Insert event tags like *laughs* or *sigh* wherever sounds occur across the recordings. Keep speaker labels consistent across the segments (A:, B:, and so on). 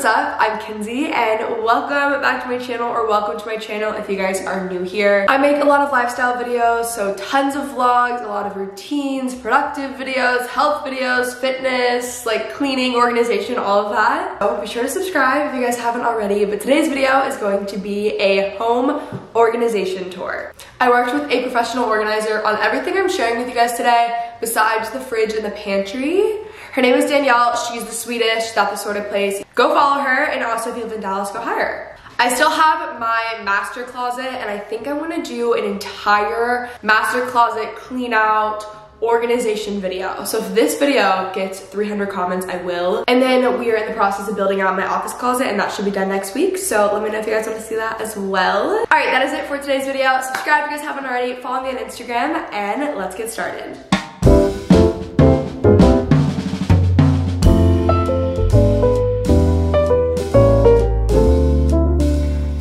A: what's up? I'm Kenzie and welcome back to my channel or welcome to my channel if you guys are new here. I make a lot of lifestyle videos, so tons of vlogs, a lot of routines, productive videos, health videos, fitness, like cleaning, organization, all of that. So be sure to subscribe if you guys haven't already, but today's video is going to be a home organization tour. I worked with a professional organizer on everything I'm sharing with you guys today besides the fridge and the pantry. Her name is Danielle. She's the Swedish, that's the Sorted Place. Go follow her, and also if you live in Dallas, go hire her. I still have my master closet, and I think I wanna do an entire master closet clean out, organization video. So if this video gets 300 comments, I will. And then we are in the process of building out my office closet and that should be done next week. So let me know if you guys want to see that as well. All right, that is it for today's video. Subscribe if you guys haven't already, follow me on Instagram, and let's get started.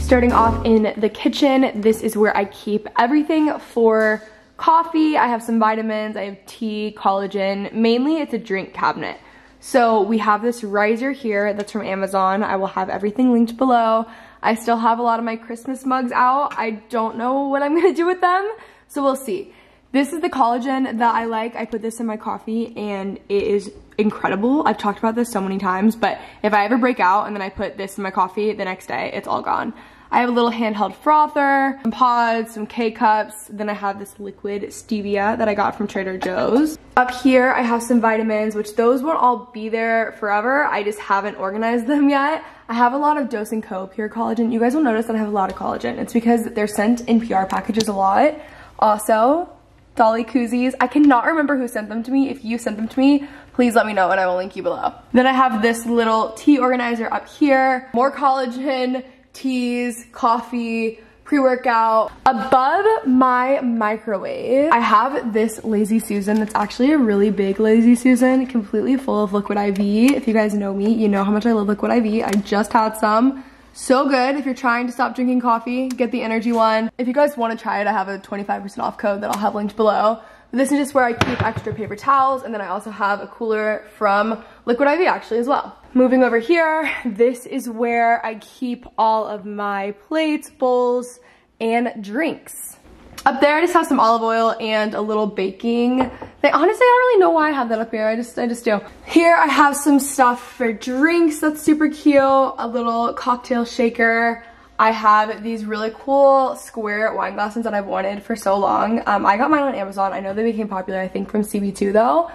A: Starting off in the kitchen, this is where I keep everything for coffee. I have some vitamins, I have tea, collagen. Mainly it's a drink cabinet. So we have this riser here that's from Amazon. I will have everything linked below. I still have a lot of my Christmas mugs out. I don't know what I'm *laughs* gonna do with them, so we'll see. This is the collagen that I like. I put this in my coffee and it is incredible. I've talked about this so many times, but if I ever break out and then I put this in my coffee the next day, it's all gone. I have a little handheld frother, some pods, some K-cups. Then I have this liquid stevia that I got from Trader Joe's. Up here, I have some vitamins, which those won't all be there forever. I just haven't organized them yet. I have a lot of Dose & Co. Pure Collagen. You guys will notice that I have a lot of collagen. It's because they're sent in PR packages a lot. Also, Dolly koozies. I cannot remember who sent them to me. If you sent them to me, please let me know and I will link you below. Then I have this little tea organizer up here. More collagen, teas, coffee, pre-workout. Above my microwave, I have this Lazy Susan that's actually a really big Lazy Susan, completely full of liquid IV. If you guys know me, you know how much I love liquid IV. I just had some. So good if you're trying to stop drinking coffee, get the energy one. If you guys want to try it, I have a 25% off code that I'll have linked below. This is just where I keep extra paper towels and then I also have a cooler from Liquid IV actually as well. Moving over here, this is where I keep all of my plates, bowls, and drinks. Up there, I just have some olive oil and a little baking thing. Honestly, I don't really know why I have that up here. I just, I just do. Here, I have some stuff for drinks that's super cute. A little cocktail shaker. I have these really cool square wine glasses that I've wanted for so long. Um, I got mine on Amazon. I know they became popular, I think, from CB2 though.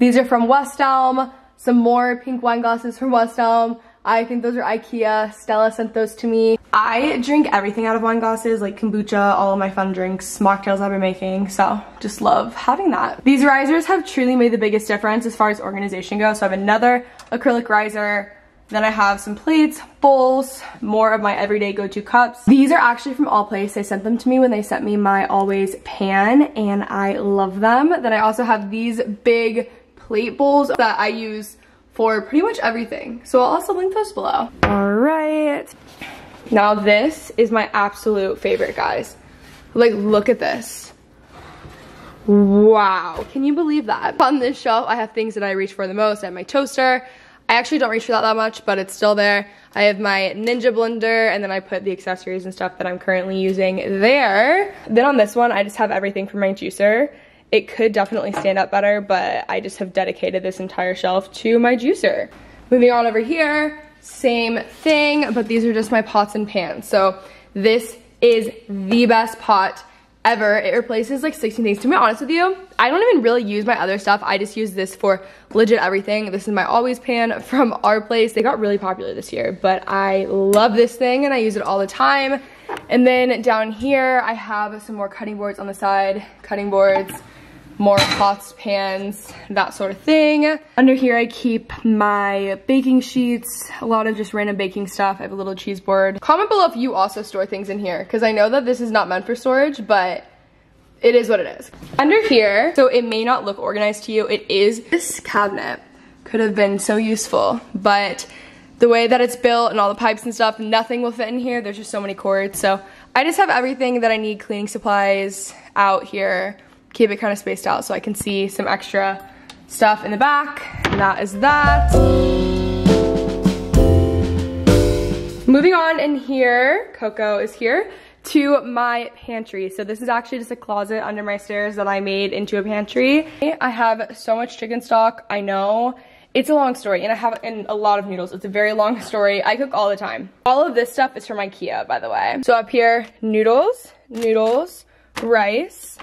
A: These are from West Elm. Some more pink wine glasses from West Elm. I think those are Ikea. Stella sent those to me. I drink everything out of wine glasses, like kombucha, all of my fun drinks, mocktails I've been making, so just love having that. These risers have truly made the biggest difference as far as organization goes. So I have another acrylic riser, then I have some plates, bowls, more of my everyday go-to cups. These are actually from Our Place. They sent them to me when they sent me my Always pan and I love them. Then I also have these big plate bowls that I use for pretty much everything. So I'll also link those below. All right. Now this is my absolute favorite, guys. Like, look at this. Wow, can you believe that? On this shelf, I have things that I reach for the most. I have my toaster, I actually don't reach for that that much, but it's still there. I have my Ninja blender, and then I put the accessories and stuff that I'm currently using there. Then on this one, I just have everything for my juicer. It could definitely stand up better, but I just have dedicated this entire shelf to my juicer. Moving on over here, same thing, but these are just my pots and pans. So this is the best pot ever. It replaces like 16 things. To be honest with you, I don't even really use my other stuff. I just use this for legit everything. This is my Always pan from our place. They got really popular this year, but I love this thing and I use it all the time. And then down here, I have some more cutting boards on the side, cutting boards, more pots, pans, that sort of thing. Under here I keep my baking sheets, a lot of just random baking stuff. I have a little cheese board. Comment below if you also store things in here because I know that this is not meant for storage, but it is what it is. Under here, so it may not look organized to you, it is this cabinet. Could have been so useful, but the way that it's built and all the pipes and stuff, nothing will fit in here. There's just so many cords. So I just have everything that I need, cleaning supplies out here keep it kind of spaced out so I can see some extra stuff in the back. And that is that. Moving on in here, Coco is here to my pantry. So this is actually just a closet under my stairs that I made into a pantry. I have so much chicken stock, I know. It's a long story and I have and a lot of noodles. It's a very long *laughs* story. I cook all the time. All of this stuff is from Ikea, by the way. So up here, noodles, noodles, rice.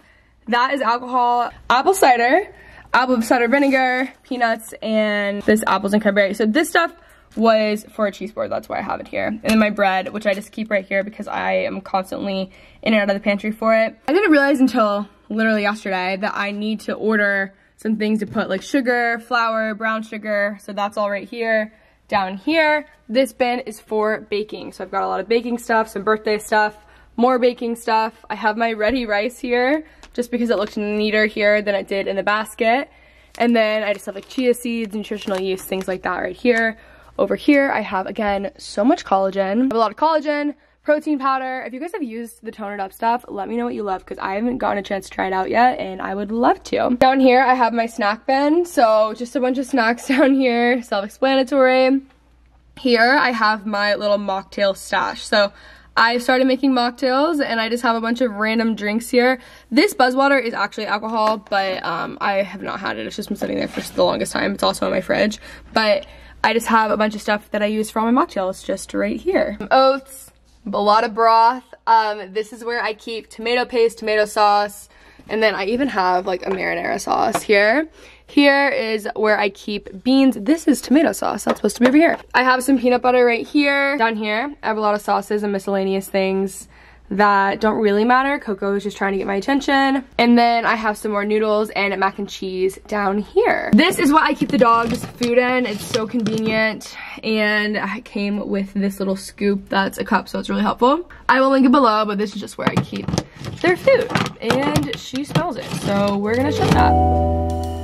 A: That is alcohol, apple cider, apple cider vinegar, peanuts, and this apples and cranberry. So this stuff was for a cheese board. That's why I have it here. And then my bread, which I just keep right here because I am constantly in and out of the pantry for it. I didn't realize until literally yesterday that I need to order some things to put like sugar, flour, brown sugar. So that's all right here. Down here, this bin is for baking. So I've got a lot of baking stuff, some birthday stuff, more baking stuff. I have my ready rice here just because it looks neater here than it did in the basket. And then I just have like chia seeds, nutritional yeast, things like that right here. Over here, I have, again, so much collagen. I have a lot of collagen, protein powder. If you guys have used the Tone It Up stuff, let me know what you love because I haven't gotten a chance to try it out yet and I would love to. Down here, I have my snack bin. So just a bunch of snacks *laughs* down here, self-explanatory. Here, I have my little mocktail stash. So I started making mocktails and I just have a bunch of random drinks here. This Buzzwater is actually alcohol, but um, I have not had it. It's just been sitting there for the longest time. It's also in my fridge. But I just have a bunch of stuff that I use for all my mocktails just right here. Oats, a lot of broth. Um, this is where I keep tomato paste, tomato sauce, and then I even have like a marinara sauce here. Here is where I keep beans. This is tomato sauce. That's supposed to be over here. I have some peanut butter right here. Down here, I have a lot of sauces and miscellaneous things that don't really matter. Coco is just trying to get my attention. And then I have some more noodles and mac and cheese down here. This is what I keep the dogs food in. It's so convenient. And I came with this little scoop that's a cup, so it's really helpful. I will link it below, but this is just where I keep their food. And she smells it, so we're gonna shut that.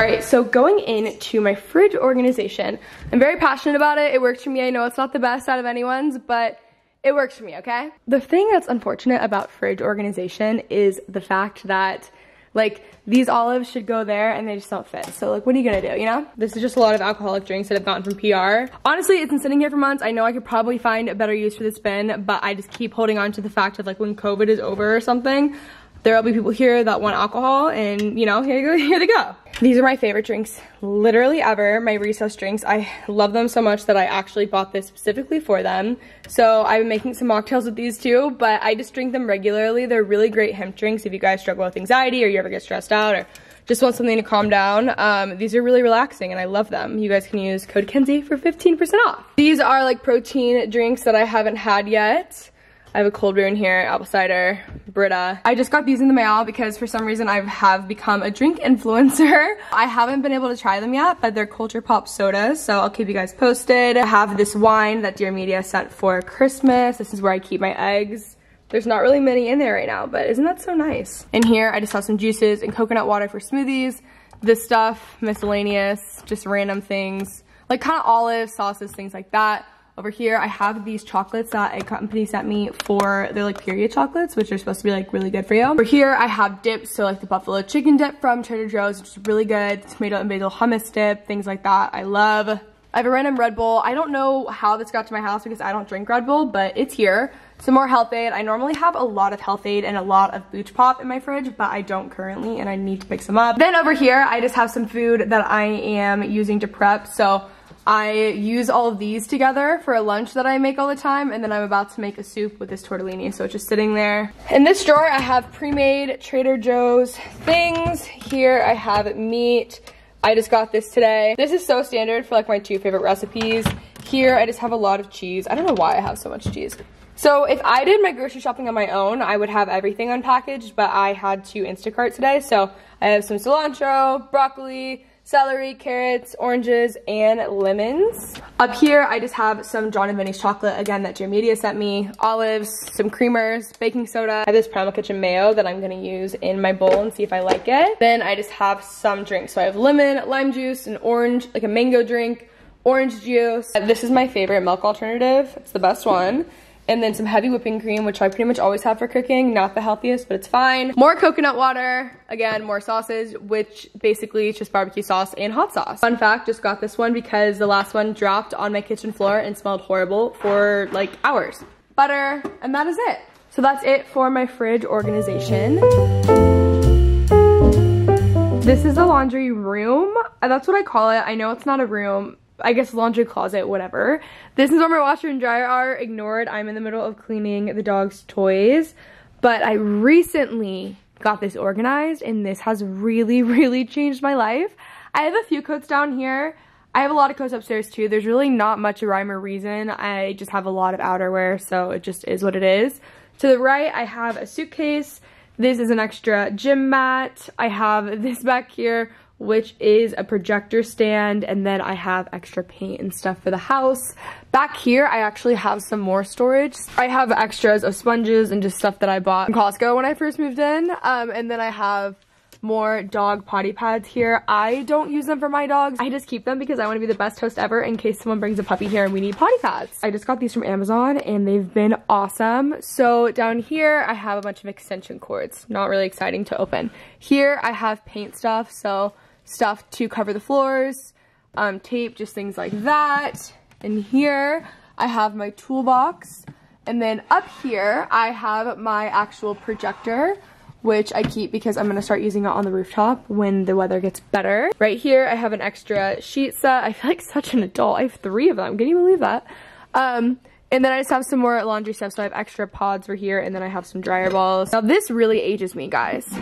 A: All right, so going into my fridge organization, I'm very passionate about it. It works for me. I know it's not the best out of anyone's, but it works for me, okay? The thing that's unfortunate about fridge organization is the fact that like these olives should go there and they just don't fit. So like, what are you gonna do, you know? This is just a lot of alcoholic drinks that I've gotten from PR. Honestly, it's been sitting here for months. I know I could probably find a better use for this bin, but I just keep holding on to the fact of like when COVID is over or something, there'll be people here that want alcohol and you know, here you go, *laughs* here they go. These are my favorite drinks literally ever, my recess drinks. I love them so much that I actually bought this specifically for them. So I've been making some mocktails with these too, but I just drink them regularly. They're really great hemp drinks if you guys struggle with anxiety or you ever get stressed out or just want something to calm down. Um, these are really relaxing and I love them. You guys can use code Kenzie for 15% off. These are like protein drinks that I haven't had yet. I have a cold brew in here, apple cider, Brita. I just got these in the mail because for some reason I have become a drink influencer. *laughs* I haven't been able to try them yet, but they're Culture Pop sodas, so I'll keep you guys posted. I have this wine that Dear Media sent for Christmas. This is where I keep my eggs. There's not really many in there right now, but isn't that so nice? In here, I just have some juices and coconut water for smoothies. This stuff, miscellaneous, just random things, like kind of olives, sauces, things like that. Over here, I have these chocolates that a company sent me for, they're like period chocolates, which are supposed to be like really good for you. Over here, I have dips, so like the buffalo chicken dip from Trader Joe's, which is really good. Tomato and basil hummus dip, things like that. I love. I have a random Red Bull. I don't know how this got to my house because I don't drink Red Bull, but it's here. Some more Health-Ade. I normally have a lot of Health-Ade and a lot of Booch Pop in my fridge, but I don't currently and I need to pick some up. Then over here, I just have some food that I am using to prep. So I use all of these together for a lunch that I make all the time and then I'm about to make a soup with this tortellini so it's just sitting there. In this drawer I have pre-made Trader Joe's things. Here I have meat. I just got this today. This is so standard for like my two favorite recipes. Here I just have a lot of cheese. I don't know why I have so much cheese. So if I did my grocery shopping on my own, I would have everything unpackaged, but I had to Instacart today. So I have some cilantro, broccoli, celery, carrots, oranges, and lemons. Up here, I just have some John and Vinny's chocolate, again, that Media sent me, olives, some creamers, baking soda. I have this Primal Kitchen mayo that I'm gonna use in my bowl and see if I like it. Then I just have some drinks. So I have lemon, lime juice, an orange, like a mango drink, orange juice. This is my favorite milk alternative. It's the best one. And then some heavy whipping cream, which I pretty much always have for cooking. Not the healthiest, but it's fine. More coconut water, again, more sauces, which basically is just barbecue sauce and hot sauce. Fun fact, just got this one because the last one dropped on my kitchen floor and smelled horrible for like hours. Butter, and that is it. So that's it for my fridge organization. This is the laundry room. That's what I call it. I know it's not a room. I guess laundry closet, whatever. This is where my washer and dryer are. Ignored. I'm in the middle of cleaning the dog's toys. But I recently got this organized and this has really, *laughs* really changed my life. I have a few coats down here. I have a lot of coats upstairs too. There's really not much rhyme or reason. I just have a lot of outerwear, so it just is what it is. To the right, I have a suitcase. This is an extra gym mat. I have *laughs* this back here, which is a projector stand, and then I have extra paint and stuff for the house. Back here, I actually have some more storage. I have extras of sponges and just stuff that I bought from Costco when I first moved in. Um, and then I have more dog potty pads here. I don't use them for my dogs. I just keep them because I want to be the best host ever in case someone brings a puppy here and we need potty pads. I just got these from Amazon and they've been awesome. So down here, I have a bunch of extension cords. Not really exciting to open. Here, I have paint stuff. So stuff to cover the floors, um, tape, just things like that. And here, I have my toolbox. And then up here, I have my actual projector which I keep because I'm gonna start using it on the rooftop when the weather gets better. Right here, I have an extra sheet set. I feel like such an adult. I have three of them. Can you believe that? Um, and then I just have some more laundry stuff. So I have extra pods for here and then I have some dryer balls. Now this really ages me, guys.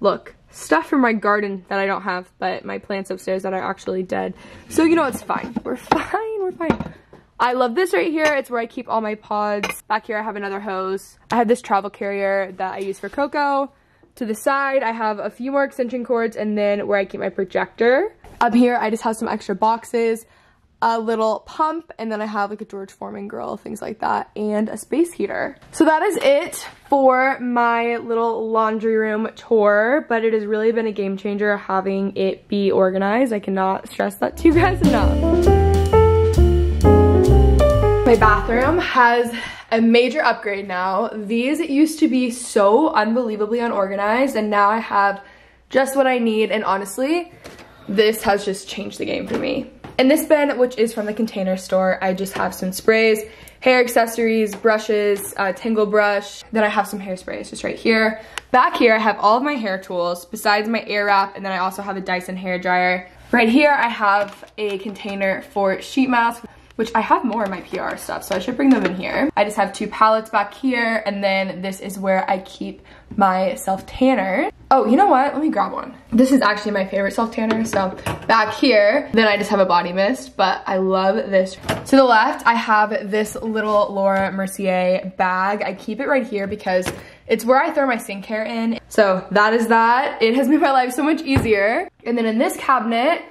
A: Look, stuff from my garden that I don't have, but my plants upstairs that are actually dead. So you know, it's fine. *laughs* We're fine, we're fine. I love this right here. It's where I keep all my pods. Back here I have another hose. I have this travel carrier that I use for Coco. To the side I have a few more extension cords and then where I keep my projector. Up here I just have some extra boxes, a little pump, and then I have like a George Foreman grill, things like that, and a space heater. So that is it for my little laundry room tour, but it has really been a game changer having it be organized. I cannot stress that to you guys *laughs* enough. My bathroom has a major upgrade now. These used to be so unbelievably unorganized and now I have just what I need and honestly, this has just changed the game for me. In this bin, which is from the container store, I just have some sprays, hair accessories, brushes, uh, a tingle brush. Then I have some hairsprays just right here. Back here, I have all of my hair tools besides my Airwrap, and then I also have a Dyson hair dryer. Right here, I have a container for sheet masks which I have more in my PR stuff, so I should bring them in here. I just have two palettes back here, and then this is where I keep my self-tanner. Oh, you know what? Let me grab one. This is actually my favorite self-tanner, so back here, then I just have a body mist, but I love this. To the left, I have this little Laura Mercier bag. I keep it right here because it's where I throw my skincare in. So that is that. It has made my life so much easier. And then in this cabinet,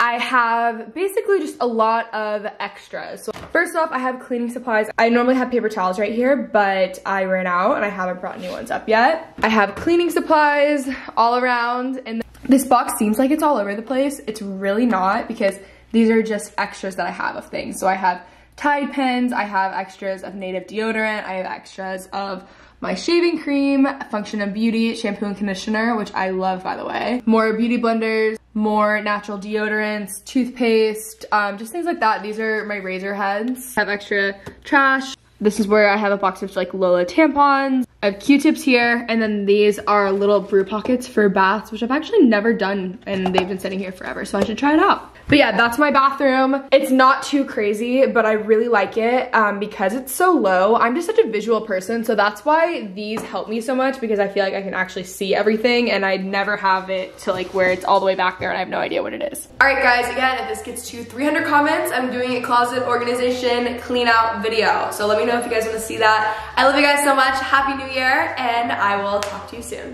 A: I have basically just a lot of extras. So first off, I have cleaning supplies. I normally have paper towels right here, but I ran out and I haven't brought new ones up yet. I have cleaning supplies all around and this box seems like it's all over the place. It's really not because these are just extras that I have of things. So I have Tide pens, I have extras of native deodorant, I have extras of my shaving cream, Function of Beauty shampoo and conditioner, which I love by the way. More beauty blenders, more natural deodorants, toothpaste, um, just things like that. These are my razor heads. I have extra trash. This is where I have a box of like Lola tampons. I have Q-tips here, and then these are little brew pockets for baths, which I've actually never done, and they've been sitting here forever, so I should try it out. But yeah, that's my bathroom. It's not too crazy, but I really like it um, because it's so low. I'm just such a visual person, so that's why these help me so much because I feel like I can actually see everything and I never have it to like where it's all the way back there and I have no idea what it is. All right, guys, again, if this gets to 300 comments, I'm doing a closet organization clean out video. So let me know if you guys wanna see that. I love you guys so much. Happy New Year, and I will talk to you soon.